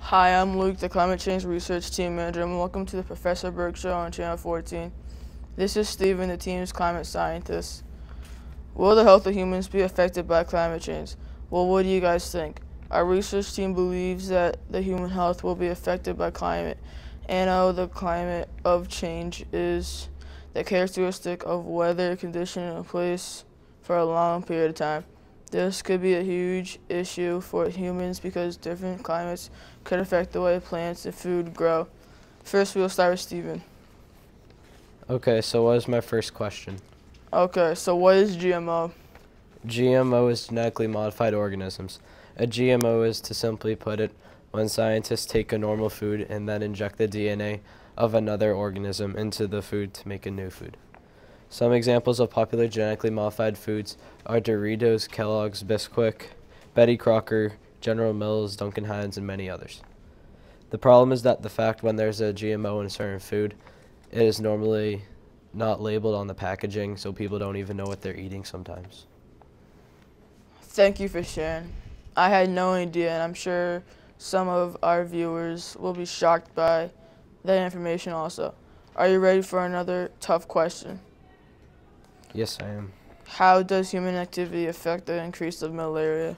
Hi, I'm Luke, the Climate Change Research Team Manager, and welcome to the Professor Burke Show on Channel 14. This is Stephen, the team's climate scientist. Will the health of humans be affected by climate change? Well, what do you guys think? Our research team believes that the human health will be affected by climate, and how the climate of change is the characteristic of weather condition in a place for a long period of time. This could be a huge issue for humans because different climates could affect the way plants and food grow. First, we'll start with Stephen. Okay, so what is my first question? Okay, so what is GMO? GMO is genetically modified organisms. A GMO is, to simply put it, when scientists take a normal food and then inject the DNA of another organism into the food to make a new food. Some examples of popular genetically modified foods are Doritos, Kellogg's, Bisquick, Betty Crocker, General Mills, Duncan Hines, and many others. The problem is that the fact when there's a GMO in a certain food, it is normally not labeled on the packaging, so people don't even know what they're eating sometimes. Thank you for sharing. I had no idea, and I'm sure some of our viewers will be shocked by that information also. Are you ready for another tough question? Yes, I am. How does human activity affect the increase of malaria?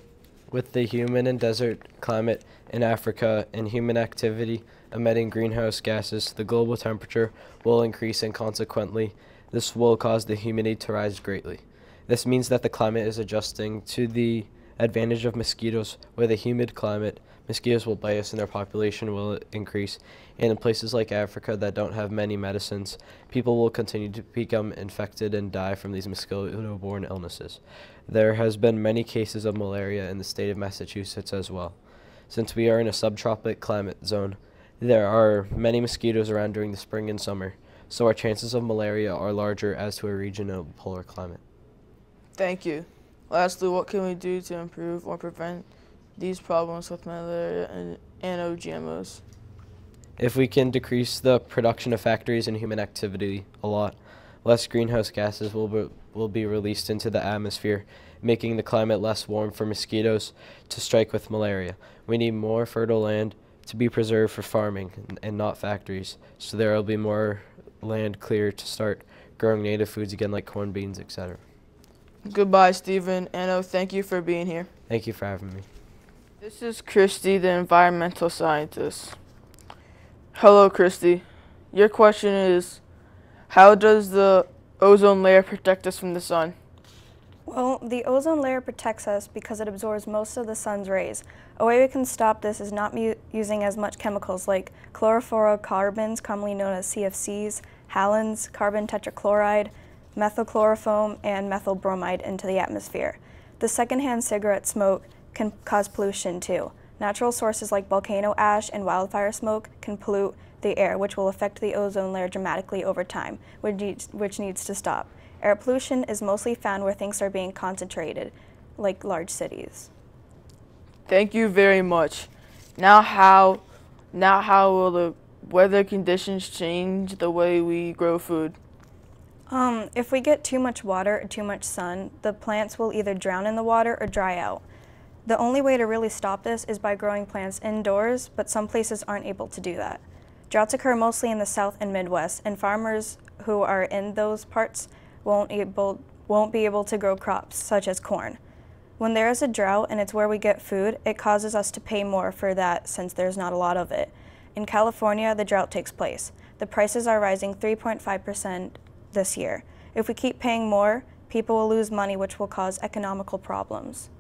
With the human and desert climate in Africa and human activity emitting greenhouse gases, the global temperature will increase and consequently, this will cause the humidity to rise greatly. This means that the climate is adjusting to the advantage of mosquitoes. With a humid climate, mosquitoes will bite us and their population will increase. And in places like Africa that don't have many medicines, people will continue to become infected and die from these mosquito-borne illnesses. There has been many cases of malaria in the state of Massachusetts as well. Since we are in a subtropic climate zone, there are many mosquitoes around during the spring and summer, so our chances of malaria are larger as to a region of polar climate. Thank you. Lastly, what can we do to improve or prevent these problems with malaria uh, and, and GMOs? If we can decrease the production of factories and human activity a lot, less greenhouse gases will be, will be released into the atmosphere, making the climate less warm for mosquitoes to strike with malaria. We need more fertile land to be preserved for farming and not factories, so there will be more land clear to start growing native foods again like corn, beans, etc. Goodbye, Stephen. Anno, thank you for being here. Thank you for having me. This is Christy, the environmental scientist. Hello, Christy. Your question is, how does the ozone layer protect us from the sun? Well, the ozone layer protects us because it absorbs most of the sun's rays. A way we can stop this is not using as much chemicals like chlorofluorocarbons, commonly known as CFCs, halons, carbon tetrachloride, methylchloroform, and methyl bromide into the atmosphere. The secondhand cigarette smoke can cause pollution too. Natural sources like volcano ash and wildfire smoke can pollute the air, which will affect the ozone layer dramatically over time, which needs, which needs to stop. Air pollution is mostly found where things are being concentrated, like large cities. Thank you very much. Now how, now how will the weather conditions change the way we grow food? Um, if we get too much water or too much sun, the plants will either drown in the water or dry out. The only way to really stop this is by growing plants indoors, but some places aren't able to do that. Droughts occur mostly in the south and midwest, and farmers who are in those parts won't, able, won't be able to grow crops, such as corn. When there is a drought and it's where we get food, it causes us to pay more for that since there's not a lot of it. In California, the drought takes place. The prices are rising 3.5% this year. If we keep paying more, people will lose money, which will cause economical problems.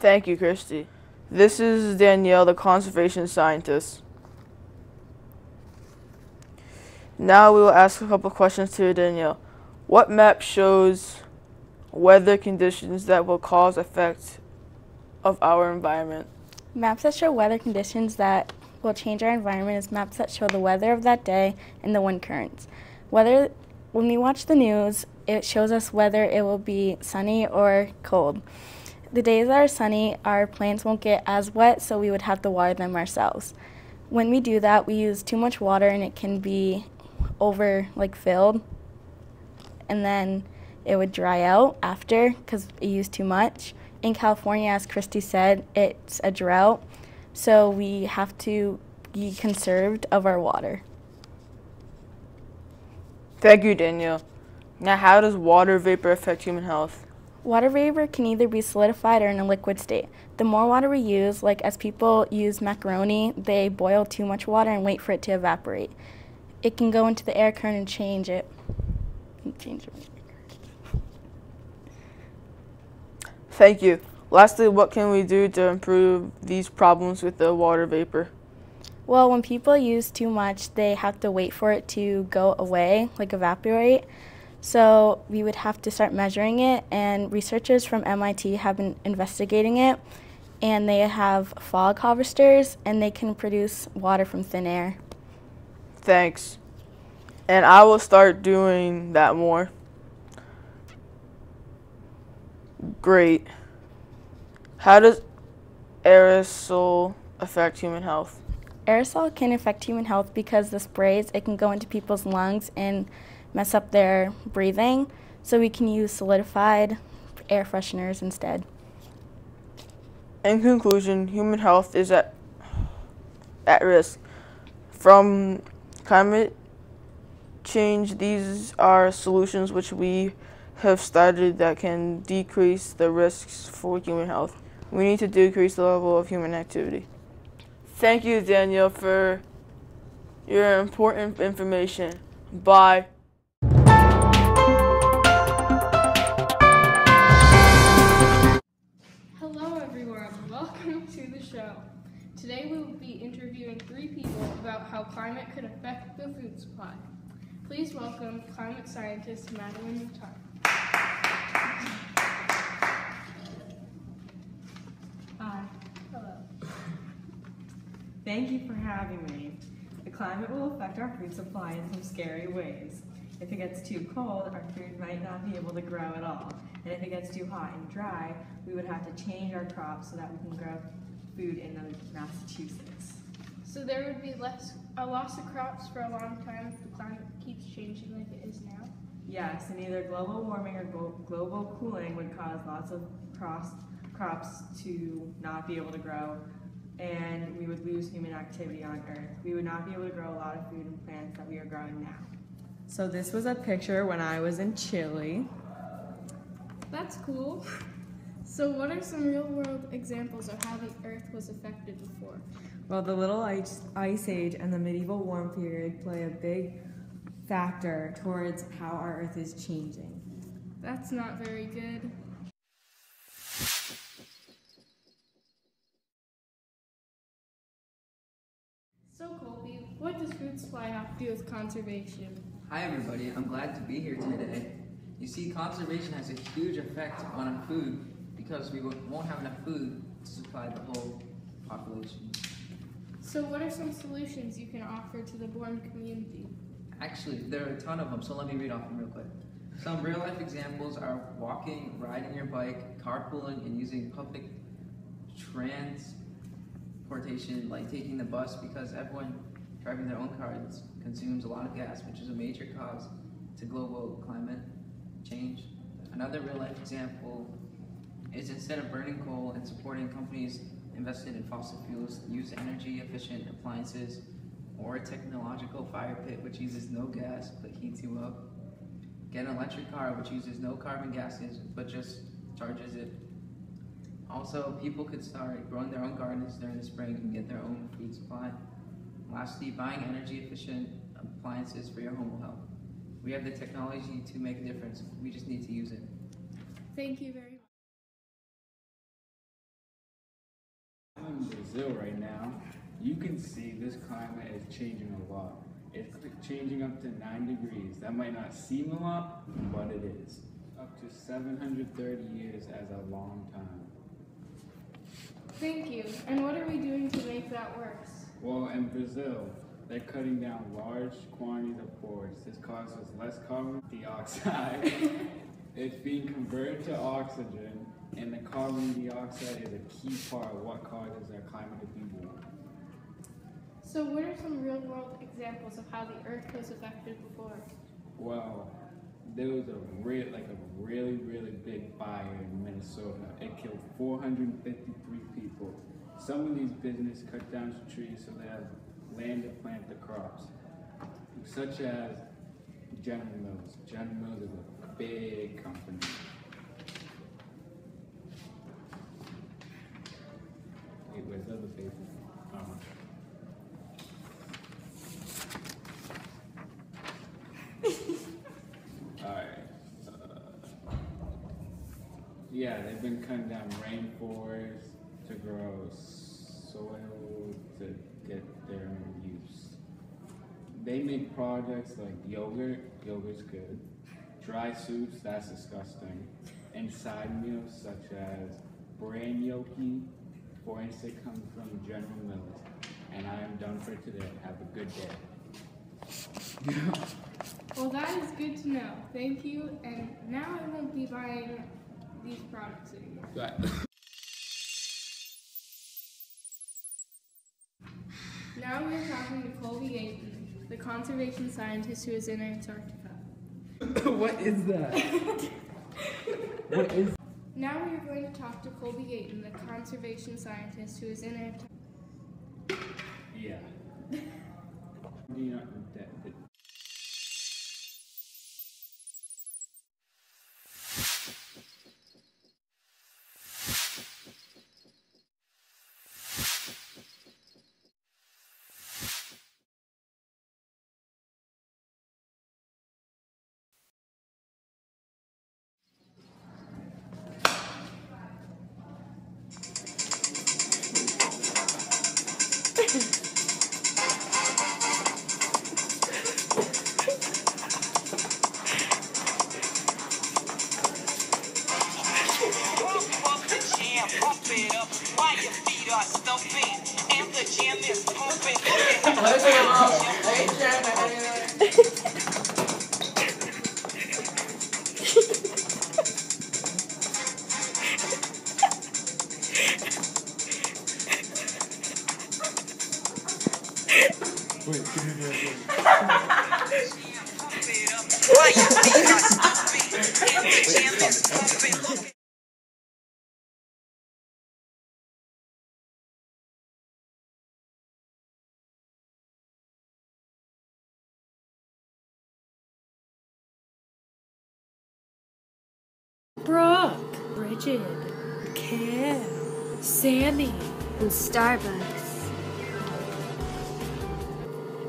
Thank you, Christy. This is Danielle, the conservation scientist. Now we will ask a couple questions to Danielle. What map shows weather conditions that will cause effects of our environment? Maps that show weather conditions that will change our environment is maps that show the weather of that day and the wind currents. Whether when we watch the news, it shows us whether it will be sunny or cold. The days that are sunny, our plants won't get as wet, so we would have to water them ourselves. When we do that, we use too much water and it can be over like filled. And then it would dry out after because it used too much. In California, as Christy said, it's a drought. So we have to be conserved of our water. Thank you, Danielle. Now, how does water vapor affect human health? Water vapor can either be solidified or in a liquid state. The more water we use, like as people use macaroni, they boil too much water and wait for it to evaporate. It can go into the air current and change it. Change it. Thank you. Lastly, what can we do to improve these problems with the water vapor? Well, when people use too much, they have to wait for it to go away, like evaporate. So we would have to start measuring it, and researchers from MIT have been investigating it, and they have fog harvesters, and they can produce water from thin air. Thanks. And I will start doing that more. Great. How does aerosol affect human health? Aerosol can affect human health because the sprays, it can go into people's lungs and mess up their breathing. So we can use solidified air fresheners instead. In conclusion, human health is at, at risk from climate change. These are solutions which we have started that can decrease the risks for human health. We need to decrease the level of human activity. Thank you, Daniel, for your important information. Bye. Three people about how climate could affect the food supply. Please welcome climate scientist Madeline Mutar. Hi. Hello. Thank you for having me. The climate will affect our food supply in some scary ways. If it gets too cold, our food might not be able to grow at all. And if it gets too hot and dry, we would have to change our crops so that we can grow food in Massachusetts. So there would be less a loss of crops for a long time if the climate keeps changing like it is now. Yes, and either global warming or global cooling would cause lots of crops, crops to not be able to grow, and we would lose human activity on Earth. We would not be able to grow a lot of food and plants that we are growing now. So this was a picture when I was in Chile. That's cool. So what are some real world examples of how the earth was affected before? Well, the Little Ice, ice Age and the medieval warm period play a big factor towards how our Earth is changing. That's not very good. So Colby, what does food supply have to do with conservation? Hi everybody, I'm glad to be here today. You see, conservation has a huge effect on our food because we won't have enough food to supply the whole population. So what are some solutions you can offer to the Bourne community? Actually, there are a ton of them, so let me read off them real quick. Some real life examples are walking, riding your bike, carpooling, and using public transportation like taking the bus because everyone driving their own cars consumes a lot of gas, which is a major cause to global climate change. Another real life example is instead of burning coal and supporting companies invested in fossil fuels, use energy efficient appliances or a technological fire pit which uses no gas but heats you up. Get an electric car which uses no carbon gases but just charges it. Also, people could start growing their own gardens during the spring and get their own food supply. Lastly, buying energy efficient appliances for your home will help. We have the technology to make a difference. We just need to use it. Thank you very much. In Brazil right now. You can see this climate is changing a lot. It's changing up to 9 degrees. That might not seem a lot, but it is. Up to 730 years as a long time. Thank you. And what are we doing to make that worse? Well, in Brazil, they're cutting down large quantities of forests. This causes less carbon dioxide. it's being converted to oxygen, and the carbon dioxide is a key part of what causes our climate to be warm. So what are some real world examples of how the earth was affected before? Well, there was a real, like a really, really big fire in Minnesota. It killed 453 people. Some of these businesses cut down trees so they have land to plant the crops, such as General Mills. General Mills is a big company. Where's the. Uh, yeah, they've been cutting down rainforests to grow soil to get their own use. They make products like yogurt, yogurt's good. Dry soups, that's disgusting. And side meals such as bran gnocchi, for instance, come from General Mills. And I am done for today. Have a good day. Well, that is good to know. Thank you. And now I won't be buying these products anymore. Right. Now we are talking to Colby Ayton, the conservation scientist who is in Antarctica. what is that? what is Now we are going to talk to Colby Ayton, the conservation scientist who is in Antarctica. Yeah. Starbucks.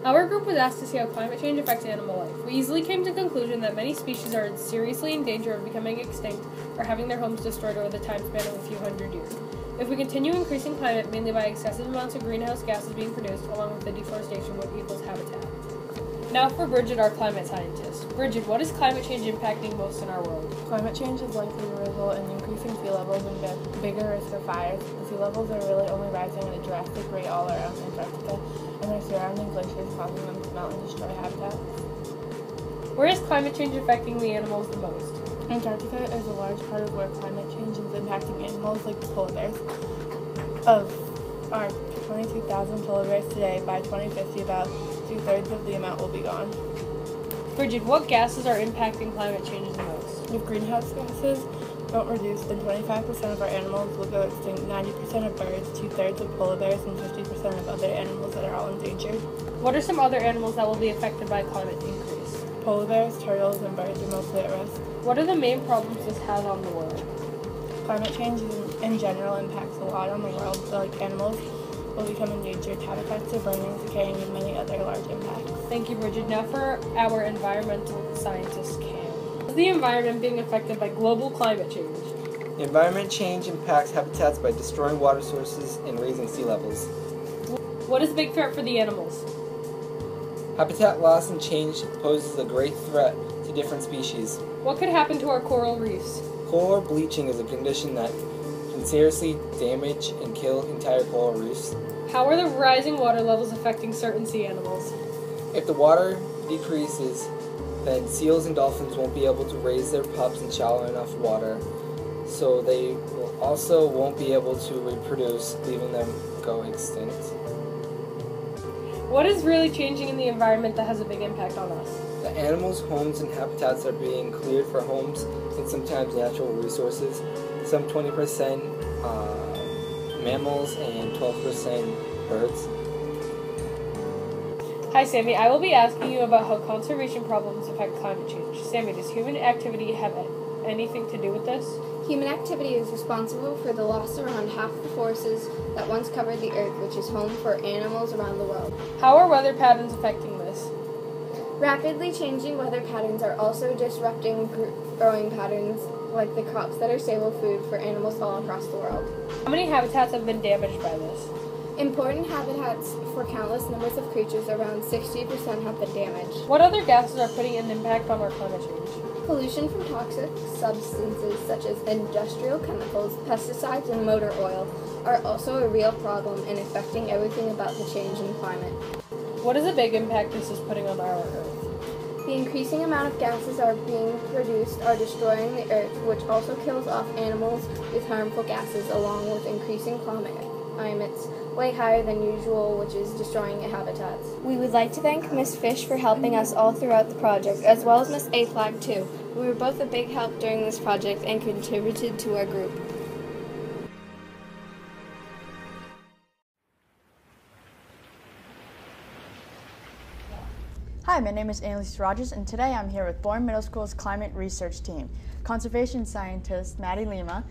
Our group was asked to see how climate change affects animal life. We easily came to the conclusion that many species are seriously in danger of becoming extinct or having their homes destroyed over the time span of a few hundred years. If we continue increasing climate mainly by excessive amounts of greenhouse gases being produced, along with the deforestation, what equals habitat? Now for Bridget, our climate scientist. Bridget, what is climate change impacting most in our world? Climate change is likely to result in increasing sea levels and big- bigger risk for fires. The sea levels are really only rising at a drastic rate all around Antarctica, and their surrounding glaciers causing them to melt and destroy habitats. Where is climate change affecting the animals the most? Antarctica is a large part of where climate change is impacting animals like polar bears. Of our 22,000 polar bears today, by 2050, about two thirds of the amount will be gone. Bridget, what gases are impacting climate change the most? If greenhouse gases don't reduce, then 25% of our animals will go extinct, 90% of birds, two thirds of polar bears, and 50% of other animals that are all endangered. What are some other animals that will be affected by climate increase? Polar bears, turtles, and birds are mostly at risk. What are the main problems this has on the world? Climate change in, in general impacts a lot on the world, so like animals will become endangered, habitats are burning, decaying, and many other large impacts. Thank you, Bridget. Now for our environmental scientist, Cam. Is the environment being affected by global climate change? Environment change impacts habitats by destroying water sources and raising sea levels. What is a big threat for the animals? Habitat loss and change poses a great threat to different species. What could happen to our coral reefs? Coral bleaching is a condition that can seriously damage and kill entire coral reefs. How are the rising water levels affecting certain sea animals? If the water decreases, then seals and dolphins won't be able to raise their pups in shallow enough water, so they will also won't be able to reproduce, leaving them go extinct. What is really changing in the environment that has a big impact on us? The animals' homes and habitats are being cleared for homes and sometimes natural resources. Some 20% uh, mammals and 12% birds. Hi, Sammy. I will be asking you about how conservation problems affect climate change. Sammy, does human activity have anything to do with this? Human activity is responsible for the loss of around half the forests that once covered the earth, which is home for animals around the world. How are weather patterns affecting this? Rapidly changing weather patterns are also disrupting growing patterns like the crops that are staple food for animals all across the world. How many habitats have been damaged by this? Important habitats for countless numbers of creatures, around 60% have been damaged. What other gases are putting an impact on our climate change? Pollution from toxic substances such as industrial chemicals, pesticides, and motor oil are also a real problem in affecting everything about the change in climate. What is a big impact this is putting on our Earth? The increasing amount of gases are being produced are destroying the Earth, which also kills off animals with harmful gases, along with increasing climate climates way higher than usual, which is destroying habitats. We would like to thank Miss Fish for helping us all throughout the project, as well as Miss Aflague too. We were both a big help during this project and contributed to our group. My name is Annalise Rogers, and today I'm here with Bourne Middle School's climate research team, conservation scientist Maddie Lima,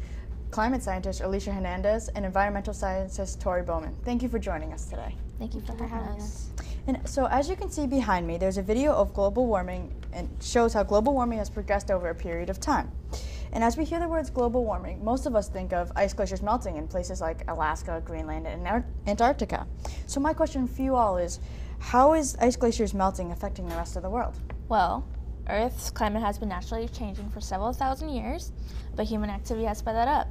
climate scientist Alicia Hernandez, and environmental scientist Tori Bowman. Thank you for joining us today. Thank you for having us. And so, as you can see behind me, there's a video of global warming and shows how global warming has progressed over a period of time. And as we hear the words global warming, most of us think of ice glaciers melting in places like Alaska, Greenland, and Antarctica. So, my question for you all is how is ice glaciers melting affecting the rest of the world? Well, Earth's climate has been naturally changing for several thousand years, but human activity has sped that up.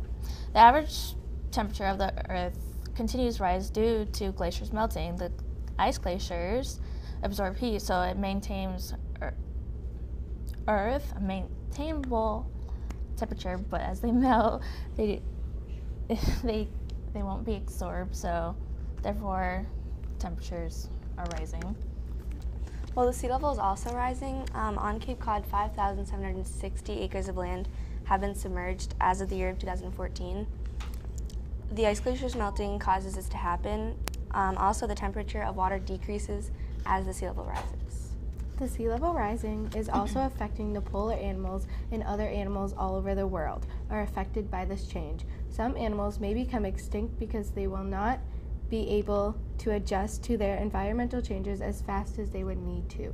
The average temperature of the Earth continues to rise due to glaciers melting. The ice glaciers absorb heat, so it maintains Ear- Earth a maintainable temperature. But as they melt, they they they won't be absorbed, so therefore temperatures are rising. Well, the sea level is also rising. Um, on Cape Cod, 5,760 acres of land have been submerged as of the year of 2014. The ice glaciers melting causes this to happen. Um, also, the temperature of water decreases as the sea level rises. The sea level rising is also affecting the polar animals and other animals all over the world are affected by this change. Some animals may become extinct because they will not be able to adjust to their environmental changes as fast as they would need to.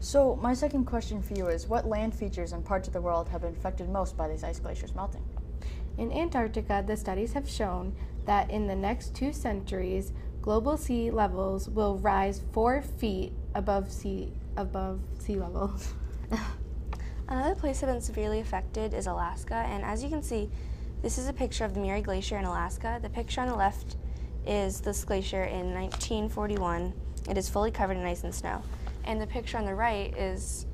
So, my second question for you is what land features and parts of the world have been affected most by these ice glaciers melting? In Antarctica, the studies have shown that in the next two centuries, global sea levels will rise four feet above sea above sea level. Another place that has been severely affected is Alaska, and as you can see, this is a picture of the Muir Glacier in Alaska. The picture on the left is this glacier in 1941. It is fully covered in ice and snow. And the picture on the right is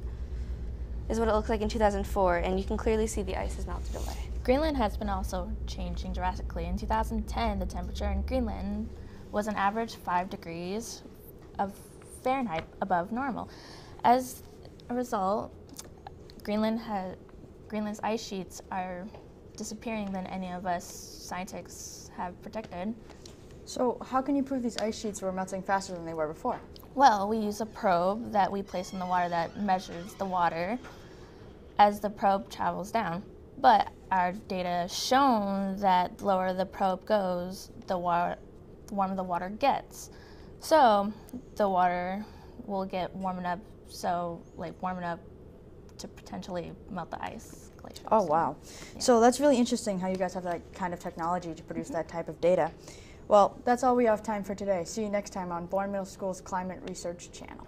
is what it looked like in 2004, and you can clearly see the ice has melted away. Greenland has been also changing drastically. In 2010, the temperature in Greenland was an average 5 degrees of Fahrenheit above normal. As a result, Greenland has Greenland's ice sheets are disappearing than any of us scientists have predicted. So, how can you prove these ice sheets were melting faster than they were before? Well, we use a probe that we place in the water that measures the water as the probe travels down. But our data has shown that the lower the probe goes, the, the warmer the water gets. So the water will get warm enough, so like warm enough to potentially melt the ice glaciers. Oh, wow. So, that's really interesting how you guys have that kind of technology to produce that type of data. Well, that's all we have time for today. See you next time on Bourne Middle School's Climate Research Channel.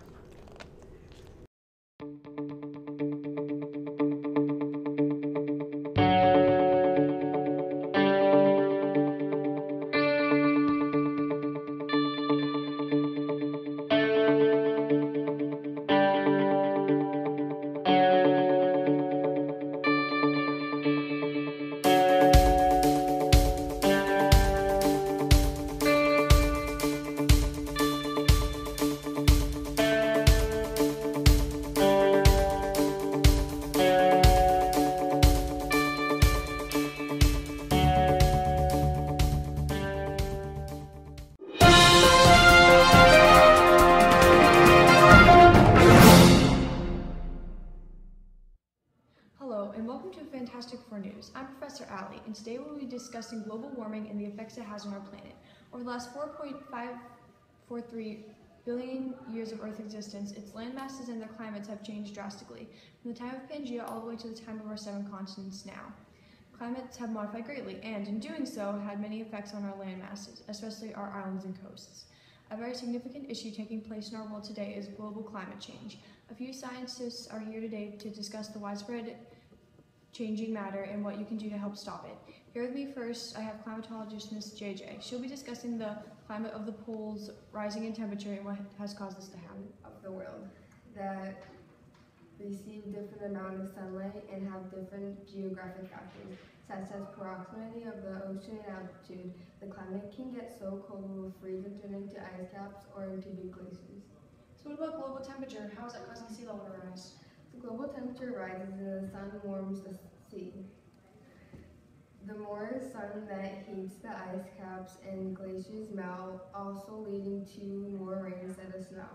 Planet. Over the last 4.543 billion years of Earth's existence, its land masses and their climates have changed drastically, from the time of Pangea all the way to the time of our seven continents now. Climates have modified greatly, and in doing so, had many effects on our land masses, especially our islands and coasts. A very significant issue taking place in our world today is global climate change. A few scientists are here today to discuss the widespread changing matter and what you can do to help stop it. Here with me first, I have climatologist Miss JJ. She'll be discussing the climate of the poles rising in temperature and what has caused this to happen. Of the world that receive different amount of sunlight and have different geographic factors, such as proximity of the ocean and altitude. The climate can get so cold it will freeze and turn into ice caps or into big glaciers. So what about global temperature? How is that causing sea level to rise? The global temperature rises and the sun warms the sea. The more sun that heats the ice caps and glaciers melt, also leading to more rain instead of snow.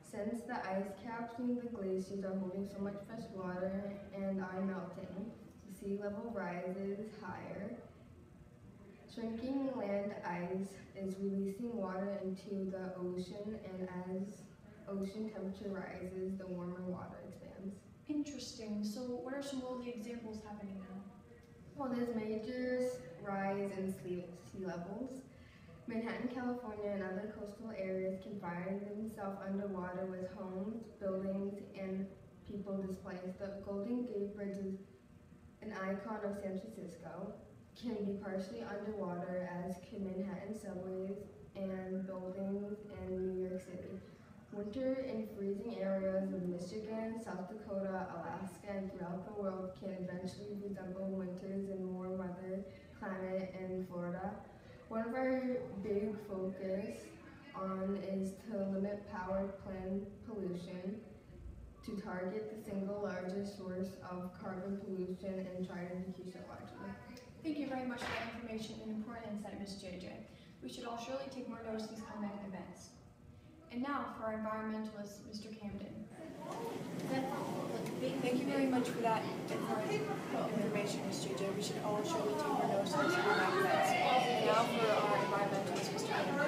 Since the ice caps and the glaciers are holding so much fresh water and are melting, the sea level rises higher. Shrinking land ice is releasing water into the ocean and as ocean temperature rises, the warmer water expands. Interesting. So what are some worldly examples happening now? Well, there's major rise in sea, levels. Manhattan, California, and other coastal areas can find themselves underwater with homes, buildings, and people displaced. The Golden Gate Bridge is an icon of San Francisco, can be partially underwater, as can Manhattan subways and buildings in New York City. Winter in freezing areas of Michigan, South Dakota, Alaska, and throughout the world can eventually resemble winters in warm weather climate in Florida. One of our big focus on is to limit power plant pollution, to target the single largest source of carbon pollution and try to decrease it largely. Thank you very much for that information and important insight, Ms. JJ. We should all surely take more notice of these climatic events. And now for our environmentalist, Mr. Camden. Thank you very much for that information, Ms. JJ. We should all surely take events. And now for our environmentalist, Mr. Camden.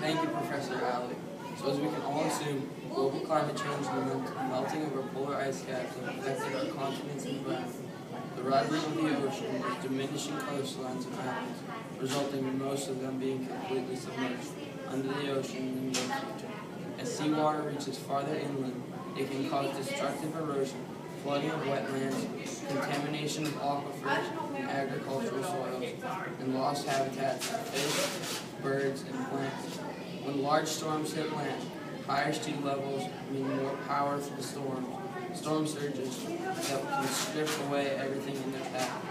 Thank you, Professor Alley. So as we can all assume, global climate change and the melting of our polar ice caps have affected our continents and environment. The rising of the ocean is diminishing coastlines and islands, resulting in most of them being completely submerged under the ocean in the near future. As seawater reaches farther inland, it can cause destructive erosion, flooding of wetlands, contamination of aquifers and agricultural soils, and lost habitats for fish, birds, and plants. When large storms hit land, higher sea levels mean more power for the storms, storm surges that can strip away everything in their path.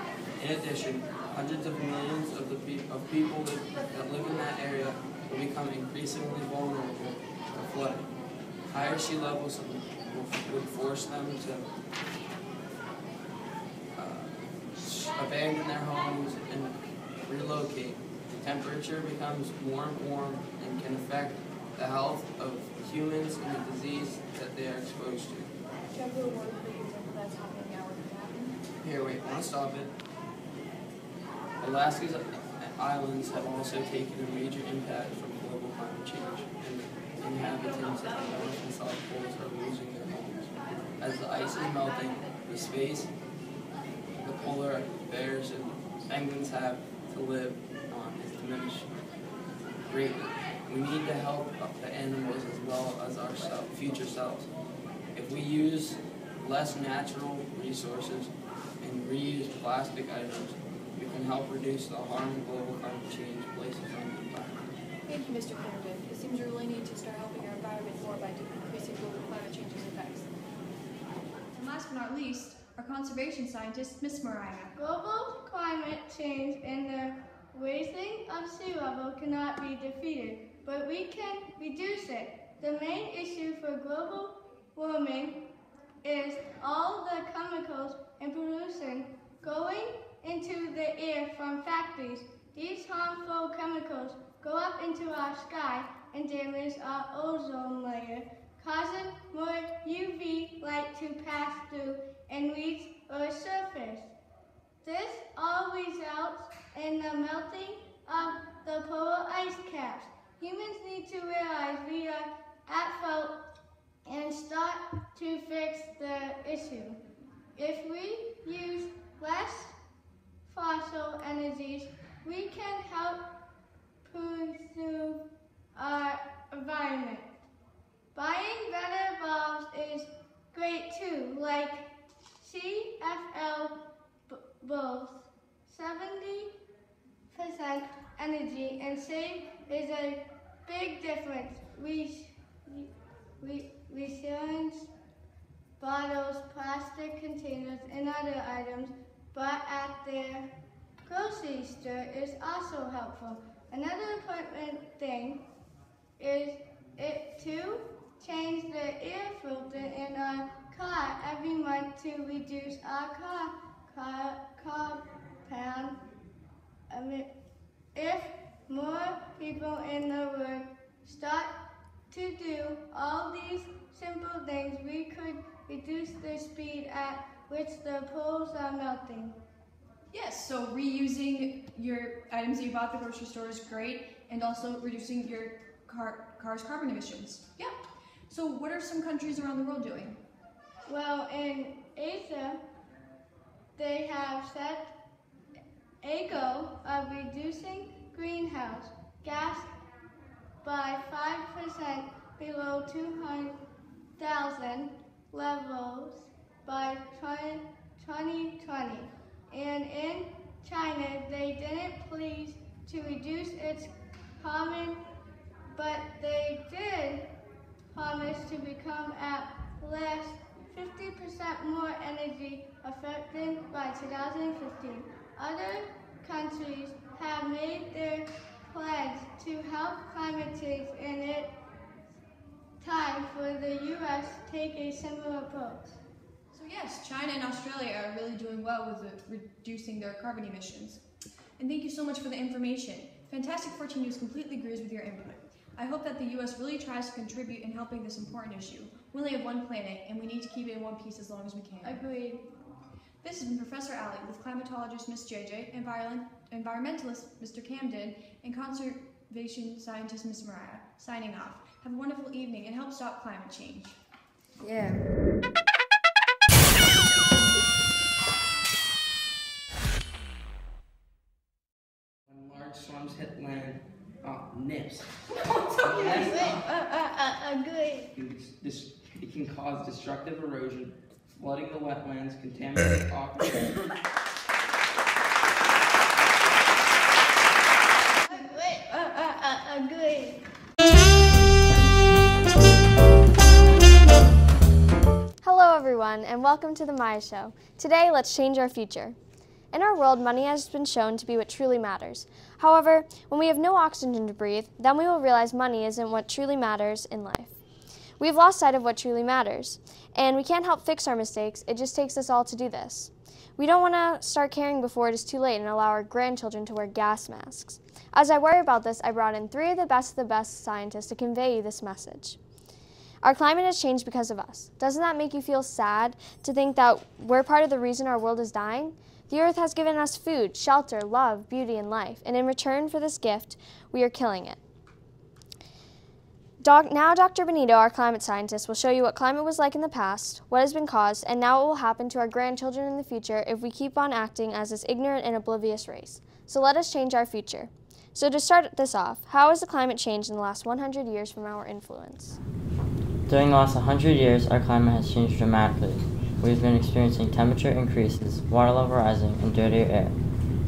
In addition, hundreds of millions of, the pe- of people that, that live in that area will become increasingly vulnerable to flooding. Higher sea levels will, would force them to uh, abandon their homes and relocate. The temperature becomes more and warm and can affect the health of humans and the disease that they are exposed to. Do you have a word for the example that's happening now with that? Here, wait, want to stop it? Alaska's islands have also taken a major impact from global climate change, and inhabitants of the North and South Poles are losing their homes. As the ice is melting, the space the polar bears and penguins have to live on is diminishing greatly. We need to help the animals as well as our future selves. If we use less natural resources and reuse plastic items, we can help reduce the harm global climate change places on the environment. Thank you, Mr. Camden. It seems we really need to start helping our environment more by decreasing global climate change's effects. And last but not least, our conservation scientist, Miss Mariah. Global climate change and the raising of sea level cannot be defeated, but we can reduce it. The main issue for global warming is all the chemicals and pollution going into the air from factories. These harmful chemicals go up into our sky and damage our ozone layer, causing more UV light to pass through and reach Earth's surface. This all results in the melting of the polar ice caps. Humans need to realize we are at fault and start to fix the issue. If we use less fossil energies, we can help preserve our environment. Buying better bulbs is great too, like CFL bulbs. 70% energy and save is a big difference. We, we, returns bottles, plastic containers, and other items, but at their grocery store is also helpful. Another important thing is it to change the air filter in our car every month to reduce our car car compound. emi- If more people in the world start to do all these simple things, we could reduce the speed at which the poles are melting. Yes, so reusing your items that you bought at the grocery store is great, and also reducing your car car's carbon emissions. Yeah. So, what are some countries around the world doing? Well, in Asia, they have set a goal of reducing greenhouse gas by 5% below 200,000 levels by 2020. And in China, they didn't please to reduce its carbon, but they did promise to become at least 50% more energy effective by 2015. Other countries have made their pledge to help climate change and it's time for the U.S. to take a similar approach. So, yes, China and Australia are really doing well with the, reducing their carbon emissions. And thank you so much for the information. Fantastic 14 News completely agrees with your input. I hope that the U.S. really tries to contribute in helping this important issue. We only have one planet, and we need to keep it in one piece as long as we can. Agreed. This has been Professor Alley with climatologist Miss JJ, environment, environmentalist Mr. Camden, and conservation scientist Miss Mariah, signing off. Have a wonderful evening and help stop climate change. Yeah. Large storms hit land, nips. Uh, uh, uh, agreed. It's It can cause destructive erosion, flooding the wetlands, contaminating aquifers. Agreed. Hello, everyone, and welcome to the Maya Show. Today, let's change our future. In our world, money has been shown to be what truly matters. However, when we have no oxygen to breathe, then we will realize money isn't what truly matters in life. We've lost sight of what truly matters, and we can't help fix our mistakes. It just takes us all to do this. We don't want to start caring before it is too late and allow our grandchildren to wear gas masks. As I worry about this, I brought in three of the best of the best scientists to convey you this message. Our climate has changed because of us. Doesn't that make you feel sad to think that we're part of the reason our world is dying? The earth has given us food, shelter, love, beauty, and life, and in return for this gift, we are killing it. Doc, now, Dr. Benito, our climate scientist, will show you what climate was like in the past, what has been caused, and now what will happen to our grandchildren in the future if we keep on acting as this ignorant and oblivious race. So let us change our future. So, to start this off, how has the climate changed in the last 100 years from our influence? During the last 100 years, our climate has changed dramatically. We've been experiencing temperature increases, water level rising, and dirtier air.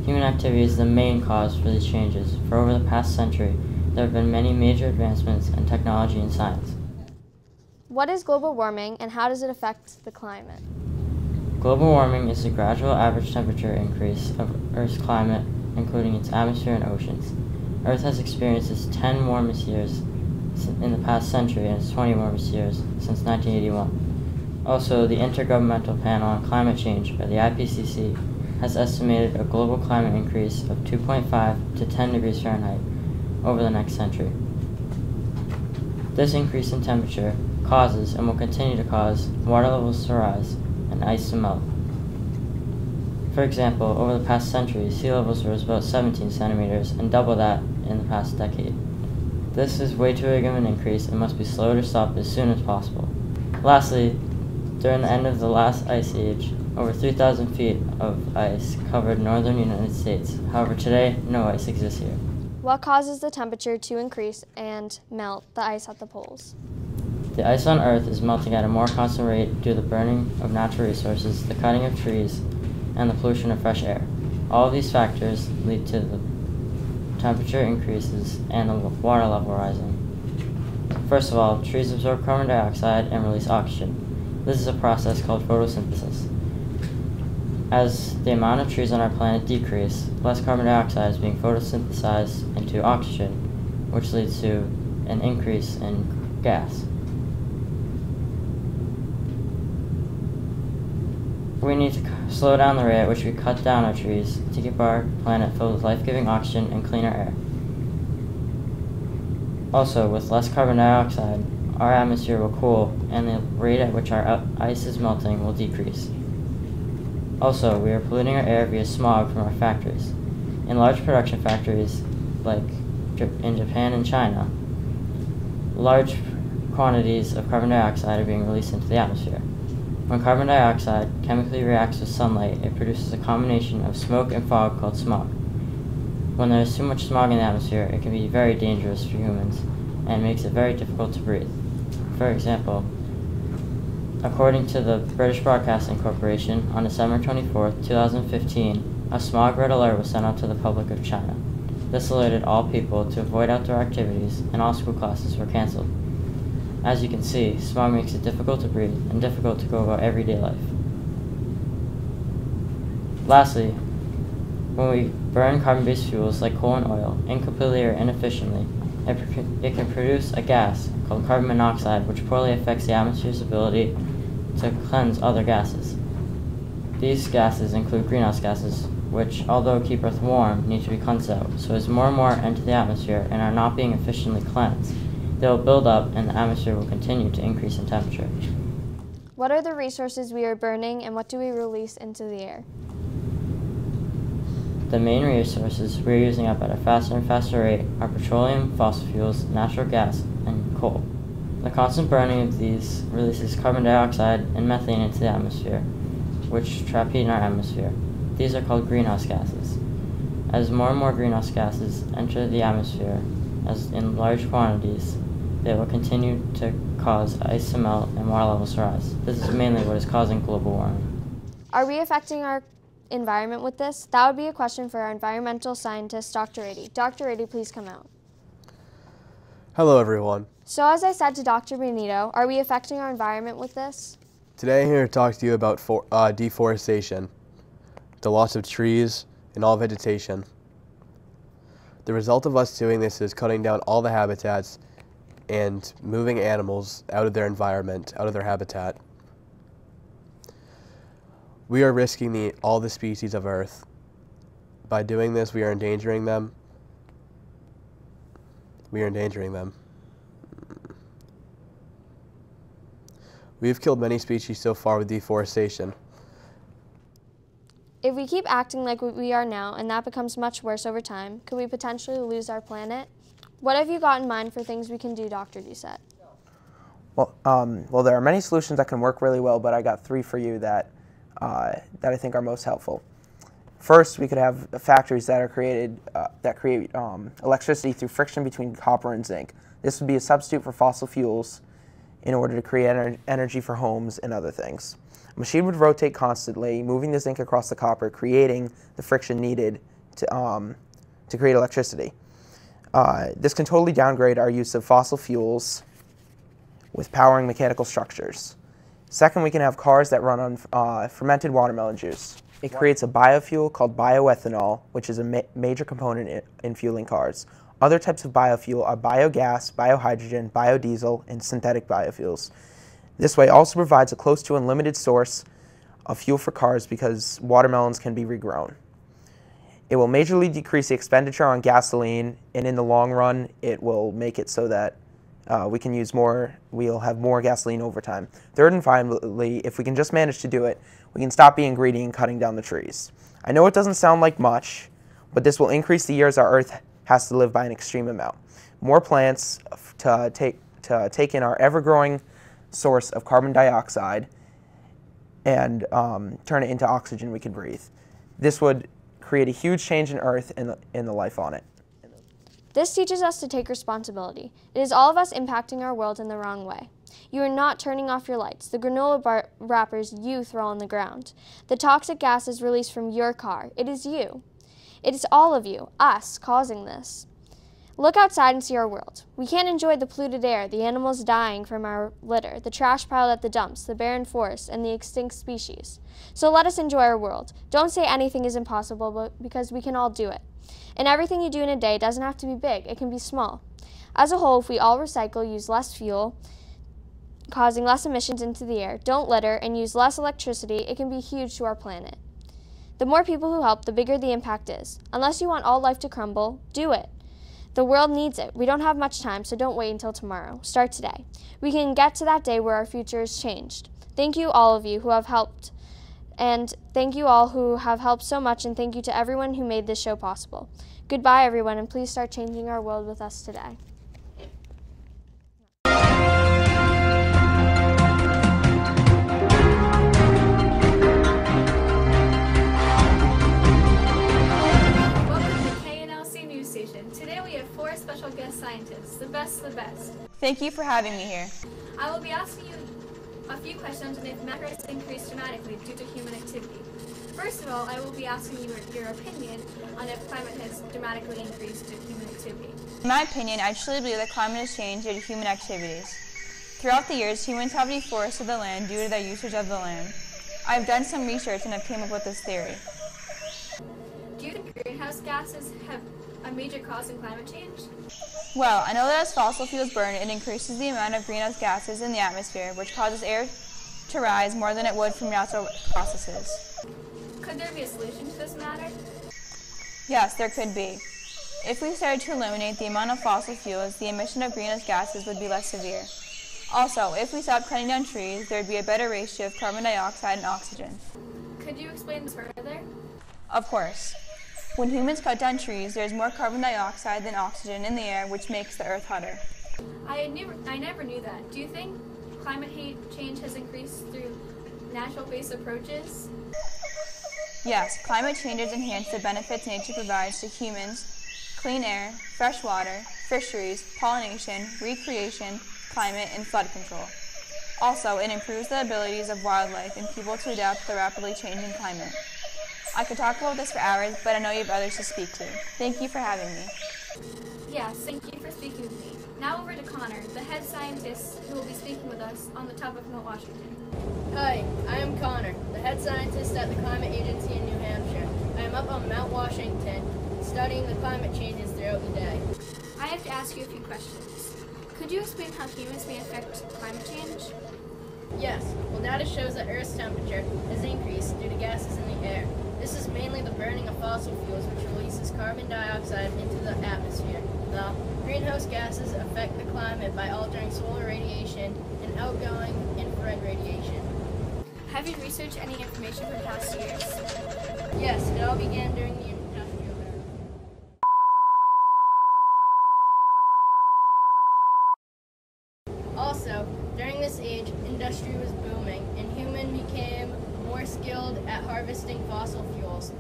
Human activity is the main cause for these changes. For over the past century, there have been many major advancements in technology and science. What is global warming and how does it affect the climate? Global warming is the gradual average temperature increase of Earth's climate, including its atmosphere and oceans. Earth has experienced its 10 warmest years in the past century and its 20 warmest years since 1981. Also, the Intergovernmental Panel on Climate Change, or the IPCC, has estimated a global climate increase of 2.5 to 10 degrees Fahrenheit over the next century. This increase in temperature causes and will continue to cause water levels to rise and ice to melt. For example, over the past century, sea levels rose about 17 centimeters and double that in the past decade. This is way too big of an increase and must be slowed or stopped as soon as possible. Lastly, during the end of the last ice age, over 3,000 feet of ice covered northern United States. However, today, no ice exists here. What causes the temperature to increase and melt the ice at the poles? The ice on Earth is melting at a more constant rate due to the burning of natural resources, the cutting of trees, and the pollution of fresh air. All of these factors lead to the temperature increases and the water level rising. First of all, trees absorb carbon dioxide and release oxygen. This is a process called photosynthesis. As the amount of trees on our planet decrease, less carbon dioxide is being photosynthesized into oxygen, which leads to an increase in gas. We need to slow down the rate at which we cut down our trees to keep our planet filled with life-giving oxygen and cleaner air. Also, with less carbon dioxide, our atmosphere will cool and the rate at which our uh, ice is melting will decrease. Also, we are polluting our air via smog from our factories. In large production factories, like in Japan and China, large quantities of carbon dioxide are being released into the atmosphere. When carbon dioxide chemically reacts with sunlight, it produces a combination of smoke and fog called smog. When there is too much smog in the atmosphere, it can be very dangerous for humans and makes it very difficult to breathe. For example, According to the British Broadcasting Corporation, on December 24, 2015, a smog red alert was sent out to the public of China. This alerted all people to avoid outdoor activities and all school classes were canceled. As you can see, smog makes it difficult to breathe and difficult to go about everyday life. Lastly, when we burn carbon-based fuels like coal and oil incompletely or inefficiently, it, it can produce a gas called carbon monoxide, which poorly affects the atmosphere's ability to cleanse other gases. These gases include greenhouse gases, which, although keep Earth warm, need to be cleansed out. So as more and more enter the atmosphere and are not being efficiently cleansed, they will build up and the atmosphere will continue to increase in temperature. What are the resources we are burning and what do we release into the air? The main resources we are using up at a faster and faster rate are petroleum, fossil fuels, natural gas, and coal. The constant burning of these releases carbon dioxide and methane into the atmosphere, which trap heat in our atmosphere. These are called greenhouse gases. As more and more greenhouse gases enter the atmosphere, as in large quantities, they will continue to cause ice to melt and water levels to rise. This is mainly what is causing global warming. Are we affecting our environment with this? That would be a question for our environmental scientist, Dr. Rady. Dr. Rady, please come out. Hello, everyone. So as I said to Dr. Benito, are we affecting our environment with this? Today I'm here to talk to you about for, uh, deforestation, the loss of trees and all vegetation. The result of us doing this is cutting down all the habitats and moving animals out of their environment, out of their habitat. We are risking the, all the species of Earth. By doing this, we are endangering them. We are endangering them. We have killed many species so far with deforestation. If we keep acting like we are now and that becomes much worse over time, could we potentially lose our planet? What have you got in mind for things we can do, Dr. Doucette? Well, um, well, there are many solutions that can work really well, but I got three for you that, uh, that I think are most helpful. First, we could have factories that are created uh, that create um, electricity through friction between copper and zinc. This would be a substitute for fossil fuels in order to create ener energy for homes and other things. A machine would rotate constantly, moving the zinc across the copper, creating the friction needed to, um, to create electricity. Uh, this can totally downgrade our use of fossil fuels with powering mechanical structures. Second, we can have cars that run on uh, fermented watermelon juice. It creates a biofuel called bioethanol, which is a ma major component in, in fueling cars. Other types of biofuel are biogas, biohydrogen, biodiesel, and synthetic biofuels. This way also provides a close to unlimited source of fuel for cars because watermelons can be regrown. It will majorly decrease the expenditure on gasoline, and in the long run, it will make it so that uh, we can use more, we'll have more gasoline over time. Third and finally, if we can just manage to do it, we can stop being greedy and cutting down the trees. I know it doesn't sound like much, but this will increase the years our Earth has to live by an extreme amount. More plants to take, to take in our ever-growing source of carbon dioxide and um, turn it into oxygen we can breathe. This would create a huge change in Earth and and the life on it. This teaches us to take responsibility. It is all of us impacting our world in the wrong way. You are not turning off your lights, the granola bar wrappers you throw on the ground, the toxic gases released from your car. It is you. It is all of you, us, causing this. Look outside and see our world. We can't enjoy the polluted air, the animals dying from our litter, the trash piled at the dumps, the barren forests, and the extinct species. So let us enjoy our world. Don't say anything is impossible because we can all do it. And everything you do in a day doesn't have to be big, it can be small. As a whole, if we all recycle, use less fuel, causing less emissions into the air, don't litter, and use less electricity, it can be huge to our planet. The more people who help, the bigger the impact is. Unless you want all life to crumble, do it. The world needs it. We don't have much time, so don't wait until tomorrow. Start today. We can get to that day where our future is changed. Thank you, all of you who have helped. And thank you all who have helped so much, and thank you to everyone who made this show possible. Goodbye, everyone, and please start changing our world with us today. Welcome to KNLC News Station. Today we have four special guest scientists, the best of the best. Thank you for having me here. I will be asking you a few questions on if macros increased dramatically due to human activity. First of all, I will be asking you your opinion on if climate has dramatically increased due to human activity. In my opinion, I truly believe that climate has changed due to human activities. Throughout the years, humans have deforested the land due to their usage of the land. I've done some research and have came up with this theory. Do you think greenhouse gases have a major cause in climate change? Well, I know that as fossil fuels burn, it increases the amount of greenhouse gases in the atmosphere, which causes air to rise more than it would from natural processes. Could there be a solution to this matter? Yes, there could be. If we started to eliminate the amount of fossil fuels, the emission of greenhouse gases would be less severe. Also, if we stopped cutting down trees, there would be a better ratio of carbon dioxide and oxygen. Could you explain this further? Of course. When humans cut down trees, there is more carbon dioxide than oxygen in the air, which makes the earth hotter. I never, I never knew that. Do you think climate change has increased through natural-based approaches? Yes, climate change has enhanced the benefits nature provides to humans clean air, fresh water, fisheries, pollination, recreation, climate, and flood control. Also, it improves the abilities of wildlife and people to adapt to the rapidly changing climate. I could talk about this for hours, but I know you have others to speak to. Thank you for having me. Yes, thank you for speaking with me. Now over to Connor, the head scientist who will be speaking with us on the top of Mount Washington. Hi, I am Connor, the head scientist at the Climate Agency in New Hampshire. I am up on Mount Washington studying the climate changes throughout the day. I have to ask you a few questions. Could you explain how humans may affect climate change? Yes, well data shows that Earth's temperature has increased due to gases in the air. This is mainly the burning of fossil fuels which releases carbon dioxide into the atmosphere. The greenhouse gases affect the climate by altering solar radiation and outgoing infrared radiation. Have you researched any information from past years? Yes, it all began during the industrial era. Also, during this age, industry was booming and human became more skilled at harvesting fossil fuels.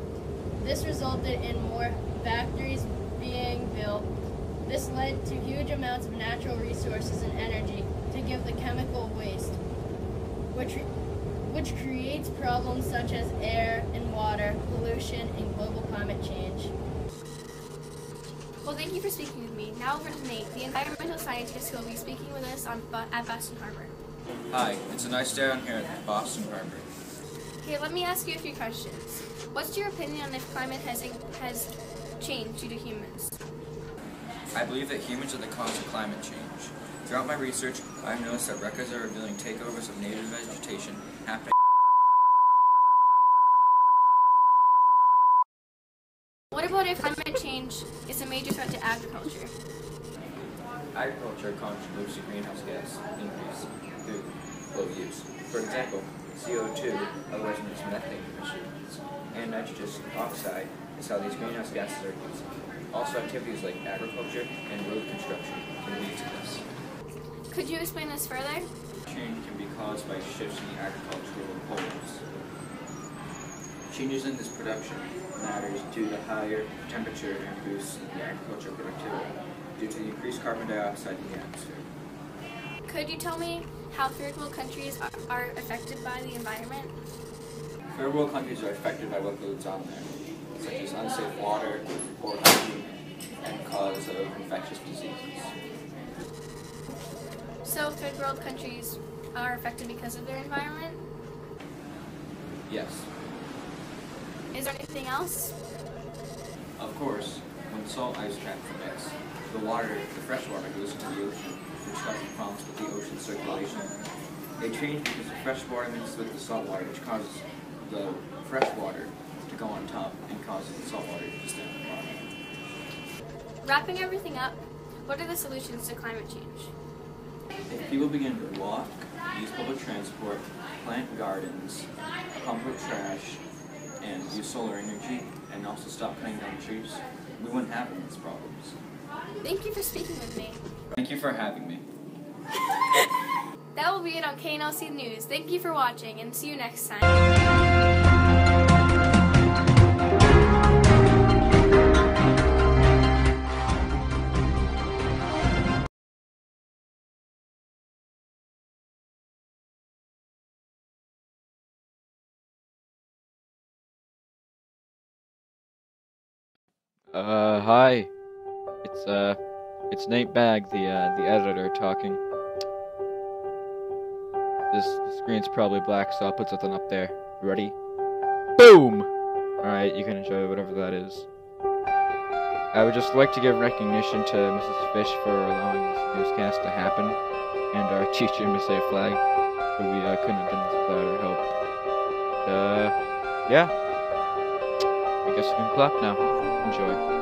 This resulted in more factories being built. This led to huge amounts of natural resources and energy to give the chemical waste, which, which creates problems such as air and water, pollution, and global climate change. Well, thank you for speaking with me. Now over to Nate, the environmental scientist who will be speaking with us on at Boston Harbor. Hi, it's a nice day on here at Boston Harbor. Okay, let me ask you a few questions. What's your opinion on if climate has has changed due to humans? I believe that humans are the cause of climate change. Throughout my research, I've noticed that records are revealing takeovers of native vegetation happening. What about if climate change is a major threat to agriculture? Agriculture contributes to greenhouse gas increase through low use. For example, CO2, otherwise known as methane emissions, and nitrogen oxide is how these greenhouse gases are used. Also, activities like agriculture and road construction can lead to this. Could you explain this further? Change can be caused by shifts in the agricultural poles. Changes in this production matters due to higher temperature and boosts in the agricultural productivity due to the increased carbon dioxide in the atmosphere. Could you tell me how third world countries are, are affected by the environment? Third world countries are affected by what goes on there, such as unsafe water, poor hygiene, and cause of infectious diseases. So third world countries are affected because of their environment? Yes. Is there anything else? Of course, when salt ice caps mix, the water, the fresh water goes into the ocean, which causes problems with the ocean circulation. They change because the fresh water mixes with the salt water, which causes the fresh water go on top and causes the salt water to stand on the bottom. Wrapping everything up, what are the solutions to climate change? If people begin to walk, use public transport, plant gardens, pump out trash, and use solar energy, and also stop cutting down trees, we wouldn't have these problems. Thank you for speaking with me. Thank you for having me. That will be it on KNLC News. Thank you for watching and see you next time. Uh, hi. It's uh, it's Nate Bag, the uh, the editor, talking. This screen's probably black, so I'll put something up there. Ready? Boom. All right, you can enjoy whatever that is. I would just like to give recognition to Mrs. Fish for allowing this newscast to happen, and our teacher, Miss Aflague, who we uh, couldn't have done this without her help. Uh, yeah. Guess we can clap now. Enjoy.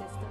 system